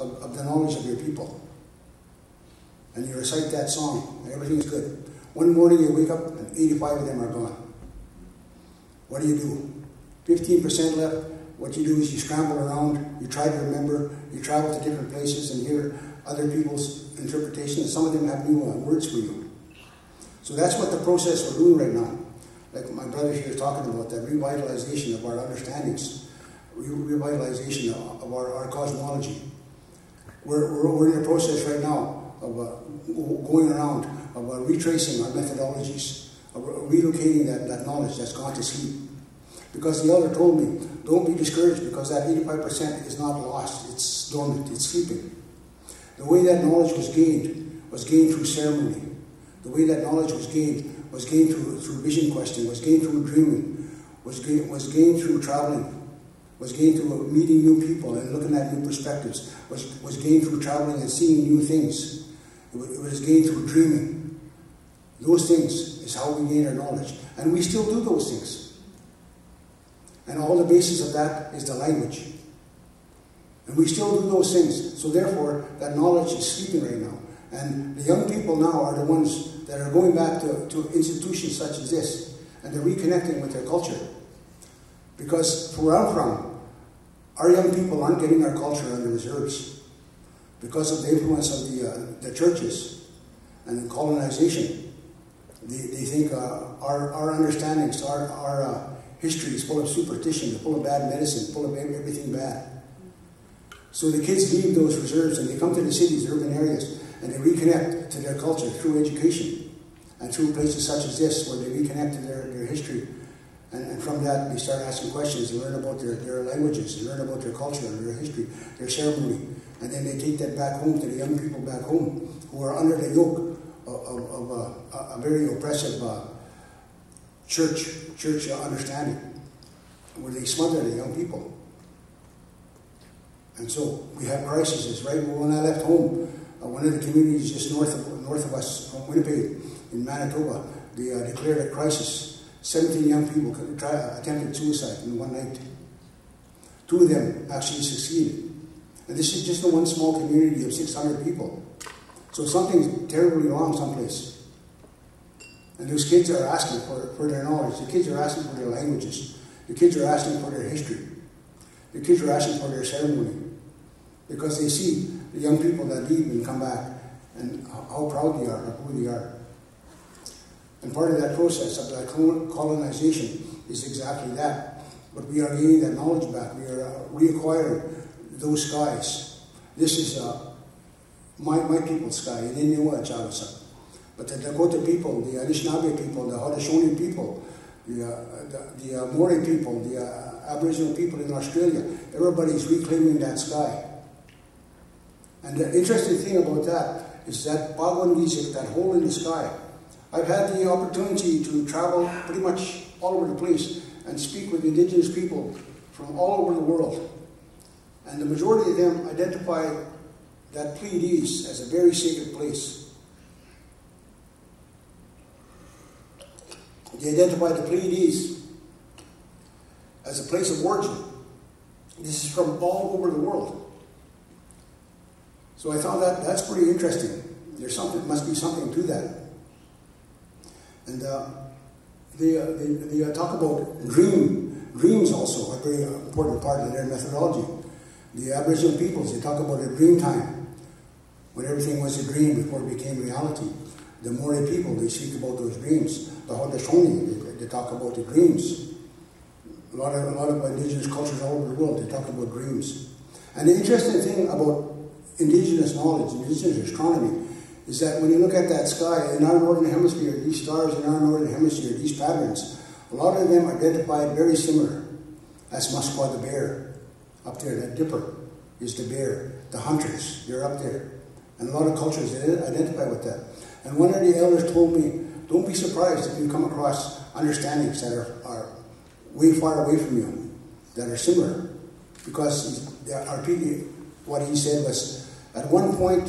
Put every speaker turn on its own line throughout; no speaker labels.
of, of the knowledge of your people. And you recite that song, and everything is good. One morning you wake up and 85 of them are gone. What do you do? 15% left. What you do is you scramble around, you try to remember, you travel to different places and hear other people's interpretations. Some of them have new uh, words for you. So that's what the process we're doing right now. Like my brother here is talking about, that revitalization of our understandings, revitalization of our, our cosmology. We're, we're, we're, in a process right now of uh, going around, of uh, retracing our methodologies, of relocating that, that knowledge that's gone to sleep. Because the elder told me, don't be discouraged because that 85% is not lost, it's dormant, it's sleeping. The way that knowledge was gained was gained through ceremony. The way that knowledge was gained was gained through, through vision questing, was gained through dreaming, was gained, was gained through traveling, was gained through meeting new people and looking at new perspectives, was, was gained through traveling and seeing new things. It was, gained through dreaming. Those things is how we gain our knowledge. And we still do those things. And all the basis of that is the language. And we still do those things. So therefore, that knowledge is sleeping right now. And the young people now are the ones that are going back to, to institutions such as this, and they're reconnecting with their culture. Because where I'm from, our young people aren't getting our culture under reserves because of the influence of the, uh, the churches and the colonization. They, they think uh, our, our understandings, our, our uh, history is full of superstition, full of bad medicine, full of everything bad. So the kids leave those reserves and they come to the cities, urban areas, and they reconnect to their culture through education and through places such as this where they reconnect to their, their history. And, and from that, they start asking questions, and learn about their, their languages, and learn about their culture, and their history, their ceremony. And then they take that back home to the young people back home who are under the yoke of, of, of a, a, very oppressive uh, church, church understanding, where they smother the young people. And so we have crises, right? When I left home, uh, one of the communities just north of, north of us, from Winnipeg, in Manitoba, they uh, declared a crisis. 17 young people try, attempted suicide in one night. Two of them actually succeeded. And this is just a one small community of 600 people. So something's terribly wrong someplace. And those kids are asking for, for their knowledge. The kids are asking for their languages. The kids are asking for their history. The kids are asking for their ceremony. Because they see the young people that leave and come back and how proud they are of who they are. And part of that process of that colonization is exactly that. But we are gaining that knowledge back. We are uh, reacquiring those skies. This is uh, my, my people's sky, in Inuit Chavasa. But the Dakota people, the Anishinaabe people, the Haudenosaunee people, the, uh, the, the uh, Maori people, the uh, Aboriginal people in Australia, everybody's reclaiming that sky. And the interesting thing about that is that Pakone Kisik, that hole in the sky, I've had the opportunity to travel pretty much all over the place and speak with indigenous people from all over the world. And the majority of them identify that Pleiades as a very sacred place. They identify the Pleiades as a place of origin. This is from all over the world. So I thought that that's pretty interesting. There's something, must be something to that. And uh, they, uh, they, they uh, talk about dream, dreams also, a very important part of their methodology. The Aboriginal peoples, they talk about a dream time, when everything was a dream before it became reality. The Maori people, they speak about those dreams. The Haudenosaunee, they, they talk about the dreams. A lot, of, a lot of indigenous cultures all over the world, they talk about dreams. And the interesting thing about indigenous knowledge, indigenous astronomy, is that when you look at that sky in our northern hemisphere, these stars in our northern hemisphere, these patterns, a lot of them identified very similar as Musqueam the bear up there. That dipper is the bear. The hunters, they're up there. And a lot of cultures identify with that. And one of the elders told me, don't be surprised if you come across understandings that are, are way far away from you, that are similar. Because our people, what he said was, at one point,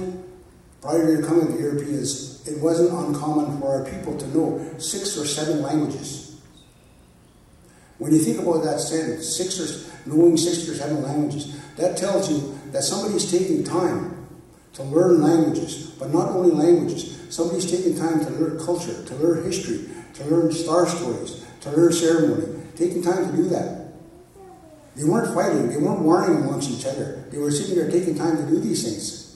prior to the coming of the Europeans, it wasn't uncommon for our people to know six or seven languages. When you think about that sentence, six or knowing six or seven languages, that tells you that somebody's taking time to learn languages, but not only languages. Somebody's taking time to learn culture, to learn history, to learn star stories, to learn ceremony, taking time to do that. They weren't fighting, they weren't warring amongst each other. They were sitting there taking time to do these things.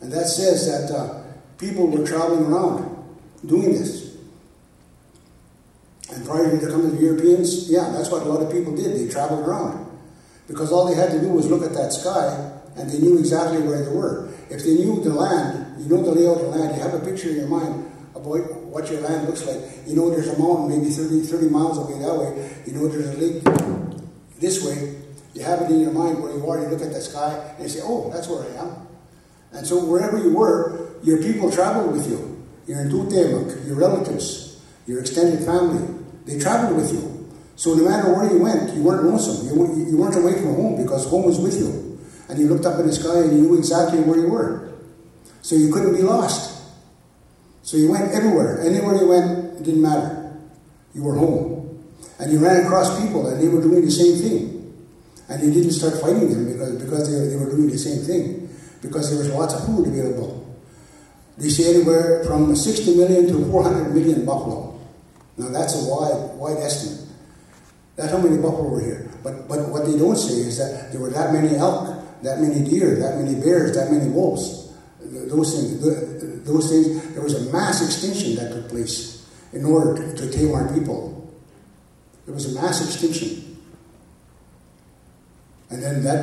And that says that uh, people were traveling around doing this. And prior to the coming of the Europeans, yeah, that's what a lot of people did. They traveled around. Because all they had to do was look at that sky and they knew exactly where they were. If they knew the land, you know the layout of the land, you have a picture in your mind about what your land looks like. You know there's a mountain maybe 30, 30 miles away that way. You know there's a lake this way. You have it in your mind where you are, you look at the sky and you say, oh, that's where I am. And so wherever you were, your people traveled with you. Your Ntutemuk, your relatives, your extended family, they traveled with you. So no matter where you went, you weren't lonesome. You, you weren't away from home because home was with you. And you looked up in the sky and you knew exactly where you were. So you couldn't be lost. So you went everywhere. Anywhere you went, it didn't matter. You were home. And you ran across people and they were doing the same thing. And you didn't start fighting them because, because they, they were doing the same thing. Because there was lots of food available. They say anywhere from 60 million to 400 million buffalo. Now that's a wide, wide estimate. That's how many buffalo were here. But, but what they don't say is that there were that many elk, that many deer, that many bears, that many wolves. Those things, those things, there was a mass extinction that took place in order to, to tame our people. There was a mass extinction. And then that,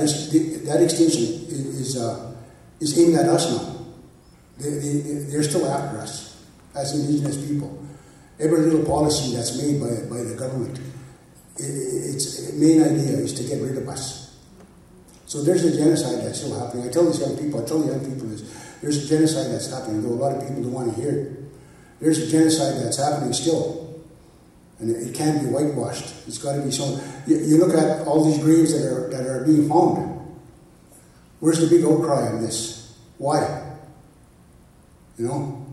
that extinction is, is, uh, is aimed at us now. They, they, they're still after us as indigenous people. Every little policy that's made by, by the government, it, its main idea is to get rid of us. So there's a genocide that's still happening. I tell these young people, I tell the young people this, there's a genocide that's happening, though a lot of people don't want to hear it. There's a genocide that's happening still. And it, it can't be whitewashed. It's got to be shown. You, you, look at all these graves that are, that are being found. Where's the big outcry on this? Why? You know,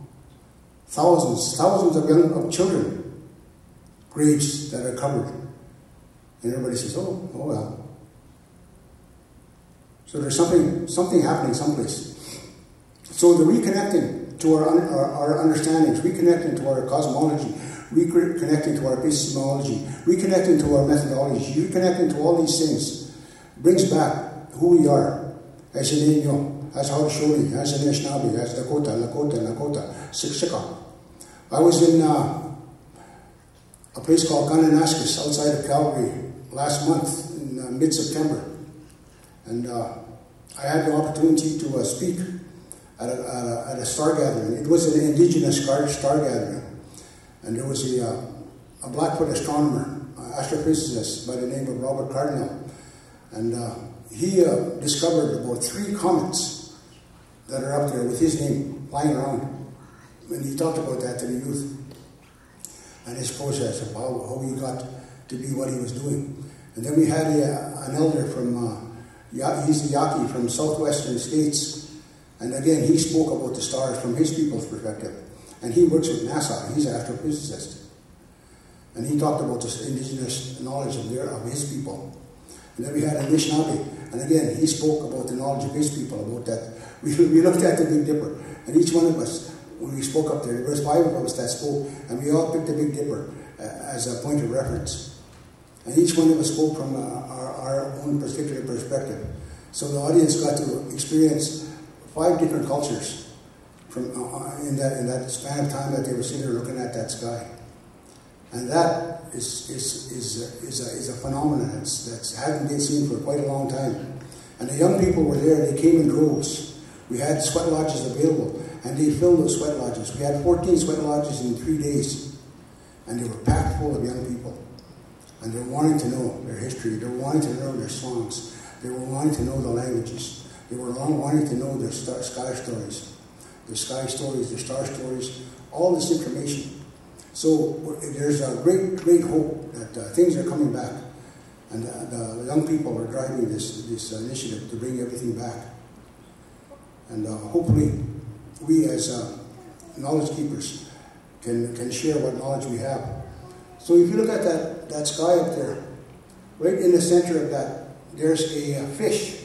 thousands, thousands of young of children, graves that are covered. And everybody says, oh, oh well. So there's something, something happening someplace. So the reconnecting to our, our, our understandings, reconnecting to our cosmology, reconnecting to our epistemology, reconnecting to our methodology, reconnecting to all these things brings back who we are as as as as. I was in uh, a place called Kananaskis outside of Calgary last month in uh, mid-September. And uh, I had the opportunity to speak at a, at, a, at a, star gathering. It was an indigenous star, star gathering. And there was a, a Blackfoot astronomer, astrophysicist by the name of Robert Cardinal. And uh, he uh, discovered about three comets that are up there with his name lying around. And he talked about that to the youth and his process of how, how he got to be what he was doing. And then we had a, an elder from, uh, he's Yaqui from southwestern states. And again, he spoke about the stars from his people's perspective. And he works with NASA, he's an astrophysicist. And he talked about this indigenous knowledge of, their, of his people. And then we had Anishinaabe. And again, he spoke about the knowledge of his people, about that we, we looked at the Big Dipper, and each one of us, when we spoke up there, there was five of us that spoke, and we all picked the Big Dipper uh, as a point of reference. And each one of us spoke from uh, our, our own particular perspective. So the audience got to experience five different cultures from uh in that in that span of time that they were sitting there looking at that sky. And that is is is a, is a, is a phenomenon that's that's hasn't been seen for quite a long time. And the young people were there; they came in droves. We had sweat lodges available, and they filled those sweat lodges. We had 14 sweat lodges in three days, and they were packed full of young people. And they were wanting to know their history, they were wanting to know their songs, they were wanting to know the languages, they were wanting to know their star, sky stories, their sky stories, their star stories, all this information. So there's a great, great hope that uh, things are coming back, and uh, the young people are driving this, this initiative to bring everything back. And uh, hopefully, we as uh, knowledge keepers can, can share what knowledge we have. So if you look at that, that sky up there, right in the center of that, there's a, a fish.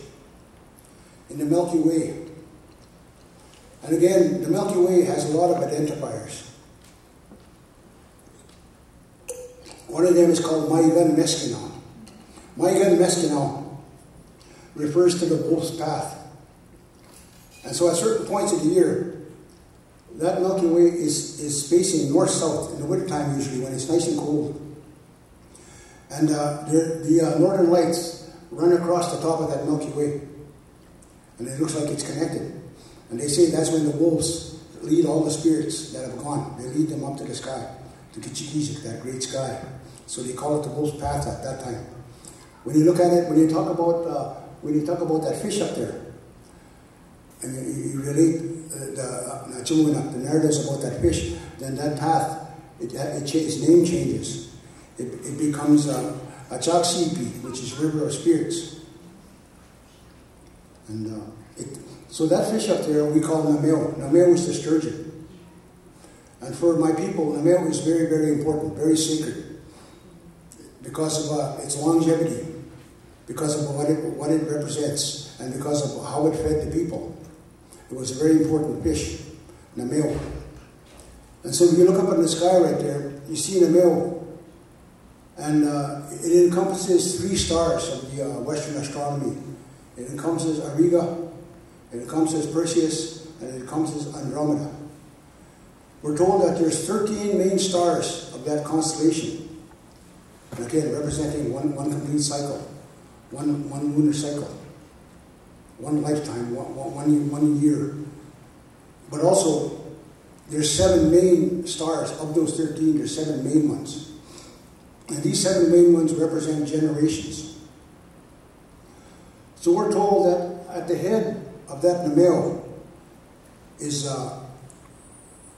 in the Milky Way. And again, the Milky Way has a lot of identifiers. One of them is called Mayagan Meskinau. Mayagan Meskinau refers to the wolf's path. And so at certain points of the year, that Milky Way is, is facing north-south in the wintertime usually when it's nice and cold. And uh, the, the uh, northern lights run across the top of that Milky Way. And it looks like it's connected. And they say that's when the wolves lead all the spirits that have gone. They lead them up to the sky, to Kitcikisik, that great sky. So they call it the wolf's path at that time. When you look at it, when you talk about uh, when you talk about that fish up there, and you, you relate uh, the uh, the narratives about that fish, then that path, it, it, its name changes. It, it becomes uh, a Chaksipi, which is river of spirits. And uh, it, so that fish up there we call Nameo. Nameo is the sturgeon. And for my people, Nameo is very, very important, very sacred because of uh, its longevity, because of what it, what it represents, and because of how it fed the people. It was a very important fish, Nameo. And so if you look up in the sky right there, you see Nameo, and uh, it encompasses three stars of the uh, Western astronomy. It encompasses Auriga, it encompasses Perseus, and it encompasses Andromeda. We're told that there's 13 main stars of that constellation. Again, representing one, one complete cycle, one, one lunar cycle, one lifetime, one, one, one year. But also, there's seven main stars. Of those 13, there's seven main ones. And these seven main ones represent generations. So we're told that at the head of that Nameo is uh,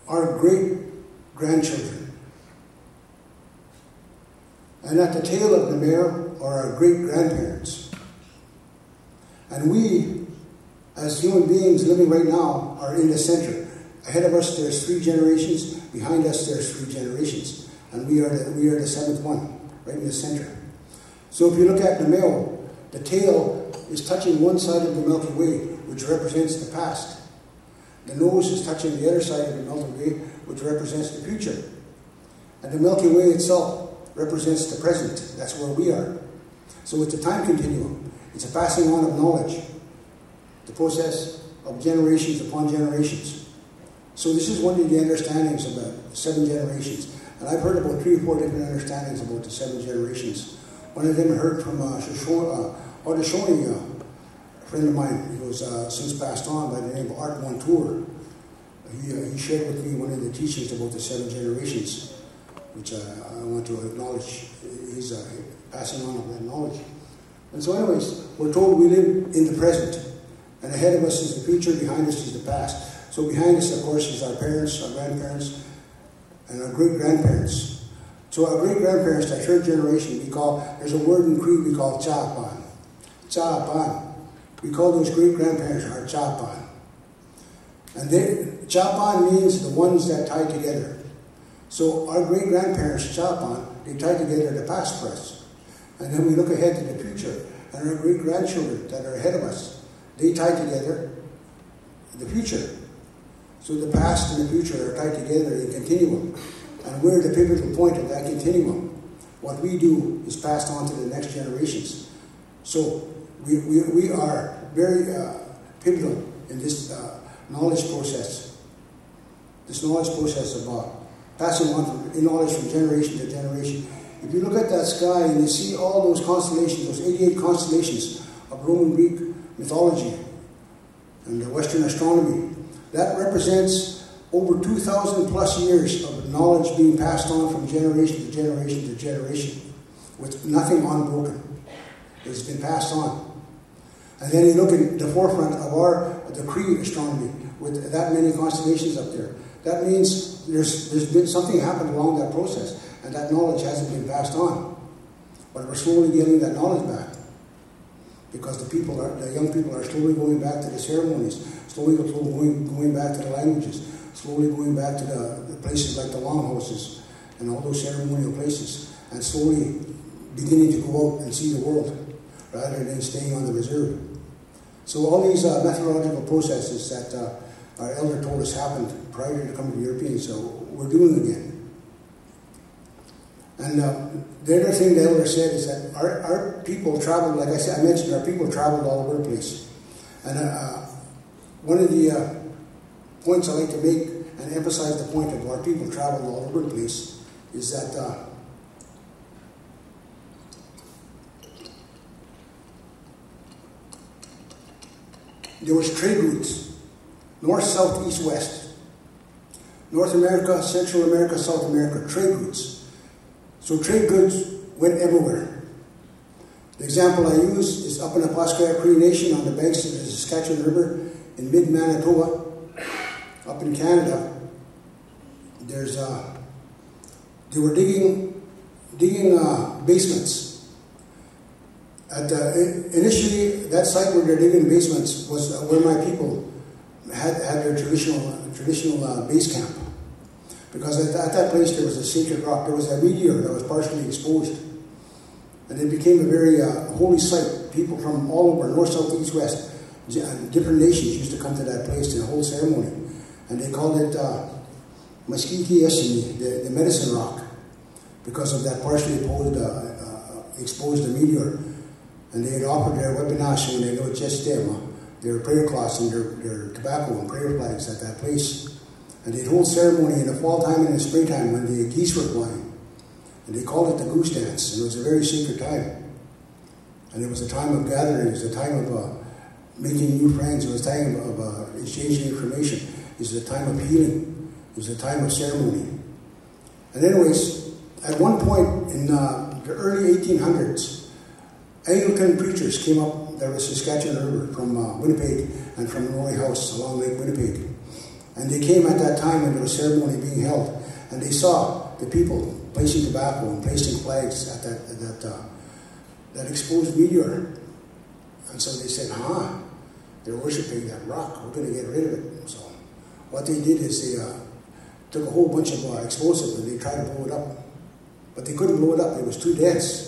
our great grandchildren. And at the tail of the mare are our great grandparents. And we, as human beings living right now, are in the center. Ahead of us, there's three generations. Behind us, there's three generations. And we are the, we are the seventh one, right in the center. So if you look at Nameo, the tail is touching one side of the Milky Way, which represents the past. The nose is touching the other side of the Milky Way, which represents the future. And the Milky Way itself represents the present. That's where we are. So it's a time continuum. It's a passing on of knowledge. The process of generations upon generations. So this is one of the understandings about the seven generations. And I've heard about three or four different understandings about the seven generations. One of them I heard from uh, Shoshone, uh, uh, friend of mine who was uh, since passed on by the name of Art Montour, he, uh, he shared with me one of the teachings about the seven generations, which uh, I want to acknowledge. He's uh, passing on of that knowledge. And so, anyways, we're told we live in the present, and ahead of us is the future, behind us is the past. So, behind us, of course, is our parents, our grandparents, and our great grandparents. So, our great grandparents, that third generation, we call, there's a word in Cree we call chapan. Chapan. We call those great grandparents our chapan. And they, chapan means the ones that tie together. So our great grandparents, chapan, they tie together the past for us. And then we look ahead to the future, and our great grandchildren that are ahead of us, they tie together the future. So the past and the future are tied together in continuum. And we're the pivotal point of that continuum. What we do is passed on to the next generations. So we, we, we are very uh, pivotal in this uh, knowledge process. This knowledge process of uh, passing on from, knowledge from generation to generation. If you look at that sky and you see all those constellations, those 88 constellations of Roman Greek mythology and the Western astronomy, that represents over 2,000 plus years of knowledge being passed on from generation to generation to generation with nothing unbroken. It's been passed on. And then you look at the forefront of our the astronomy with that many constellations up there. That means there's there's been something happened along that process, and that knowledge hasn't been passed on. But we're slowly getting that knowledge back because the people are the young people are slowly going back to the ceremonies, slowly going going back to the languages, slowly going back to the, the places like the longhouses and all those ceremonial places, and slowly beginning to go out and see the world rather than staying on the reserve. So all these uh, methodological processes that uh, our elder told us happened prior to coming to Europeans, so we're doing again. And uh, the other thing the elder said is that our, our people traveled, like I said, I mentioned, our people traveled all over the place. And uh, uh, one of the uh, points I like to make and emphasize the point of our people traveled all over the place is that there was trade routes, north, south, east, west. North America, Central America, South America, trade routes. So trade goods went everywhere. The example I use is up in the Opaskwayak Cree Nation on the banks of the Saskatchewan River in mid-Manitoba, up in Canada. There's uh, they were digging digging uh, basements. At uh, initially, that site where they're digging basements was uh, where my people had, had their traditional traditional uh, base camp. Because at, at, that place there was a sacred rock, there was a meteor that was partially exposed. And it became a very uh, holy site. People from all over, north, south, east, west, different nations used to come to that place to hold ceremony. And they called it uh, the, the medicine rock, because of that partially exposed, uh, uh, exposed meteor. And they had offered their webinash and they know just them, their prayer cloths and their, their tobacco and prayer flags at that place. And they'd hold ceremony in the fall time and the springtime when the geese were flying. And they called it the goose dance. And it was a very sacred time. And it was a time of gathering. It was a time of uh, making new friends. It was a time of uh, exchanging information. It was a time of healing. It was a time of ceremony. And anyways, at one point in uh, the early 1800s, Anglican preachers came up the Saskatchewan River from uh, Winnipeg and from Norway House along Lake Winnipeg. And they came at that time when there was a ceremony being held, and they saw the people placing tobacco and placing flags at that, at that, uh, that exposed meteor. And so they said, huh, they're worshiping that rock. We're going to get rid of it. So what they did is they uh, took a whole bunch of uh, explosive and they tried to blow it up. But they couldn't blow it up. It was too dense.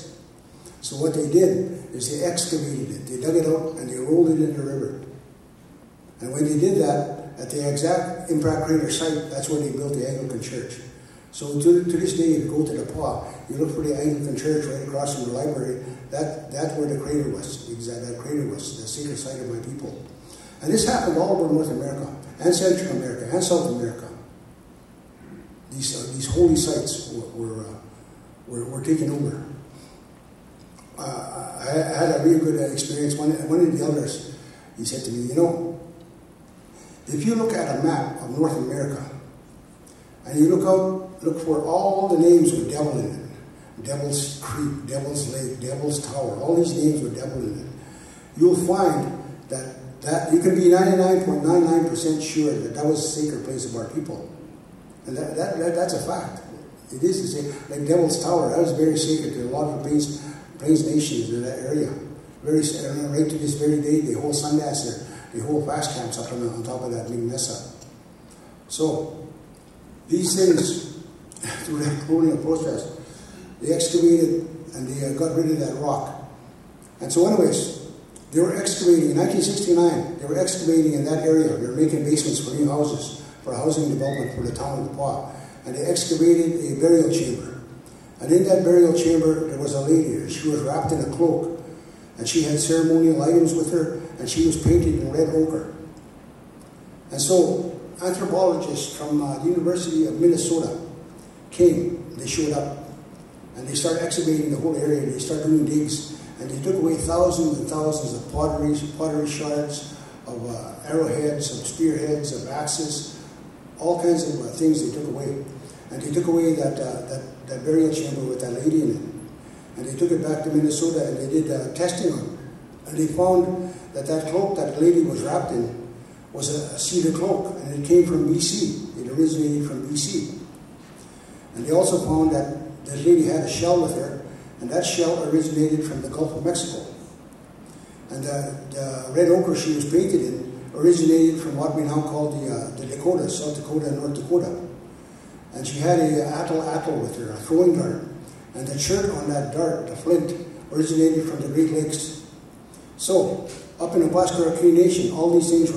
So what they did is they excavated it. They dug it out and they rolled it in the river. And when they did that, at the exact impact crater site, that's where they built the Anglican Church. So to, to this day, you go to the Pas, you look for the Anglican Church right across from the library, that, that's where the crater was. Exactly, that crater was the secret site of my people. And this happened all over North America, and Central America, and South America. These, uh, these holy sites were, were, uh, were, were, taken over. Uh, I had a really good experience. One, one of the elders, he said to me, you know, if you look at a map of North America, and you look out, look for all the names with devil in it. Devil's Creek, Devil's Lake, Devil's Tower, all these names with devil in it. You'll find that, that you can be 99.99% sure that that was a sacred place of our people. And that, that, that that's a fact. It is the same. Like Devil's Tower, that was very sacred to a lot of Plains, Plains nations in that area. Very, right to this very day, they hold Sundance there. They hold fast camps up on, on top of that big mesa. So, these things, through the colonial process, they excavated and they got rid of that rock. And so, anyways, they were excavating in 1969. They were excavating in that area. They were making basements for new houses, for housing development for the town of Pas. And they excavated a burial chamber. And in that burial chamber, there was a lady. She was wrapped in a cloak, and she had ceremonial items with her, and she was painted in red ochre. And so anthropologists from uh, the University of Minnesota came, they showed up, and they started excavating the whole area, they started doing digs, and they took away thousands and thousands of pottery, pottery shards, of uh, arrowheads, of spearheads, of axes, all kinds of uh, things they took away. And they took away that, uh, that, that, burial chamber with that lady in it. And they took it back to Minnesota and they did uh, testing on it. And they found that that cloak that lady was wrapped in was a cedar cloak, and it came from BC. It originated from BC. And they also found that the lady had a shell with her, and that shell originated from the Gulf of Mexico. And the, the red ochre she was painted in originated from what we now call the, uh, the Dakotas, South Dakota and North Dakota. And she had a atlatl with her, a throwing dart. And the chert on that dart, the flint, originated from the Great Lakes. So, up in the Opaskwayak Cree Nation, all these things